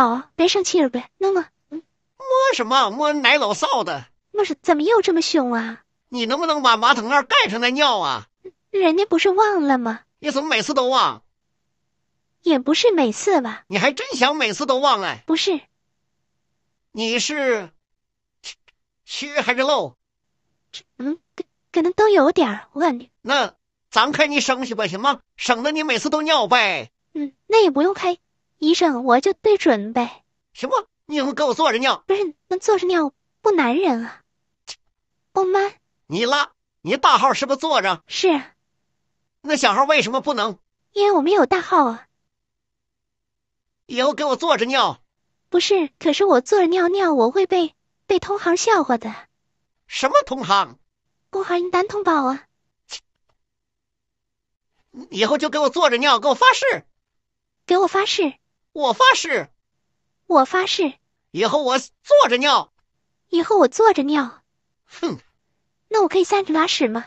宝，别生气了呗，那么摸什么摸奶老臊的？那是怎么又这么凶啊？你能不能把马桶盖盖上再尿啊？人家不是忘了吗？你怎么每次都忘？也不是每次吧？你还真想每次都忘哎？不是，你是缺还是漏？嗯，可可能都有点儿，我感觉。那咱开你省去吧，行吗？省得你每次都尿呗。嗯，那也不用开，医生我就对准呗。什么？你以后给我坐着尿。不是，那坐着尿不男人啊？不吗？你拉，你大号是不是坐着？是啊，那小号为什么不能？因为我没有大号啊。以后给我坐着尿。不是，可是我坐着尿尿，我会被被同行笑话的。什么同行？不好，男同胞啊，以后就给我坐着尿，给我发誓，给我发誓，我发誓，我发誓，以后我坐着尿。以后我坐着尿。哼，那我可以站着拉屎吗？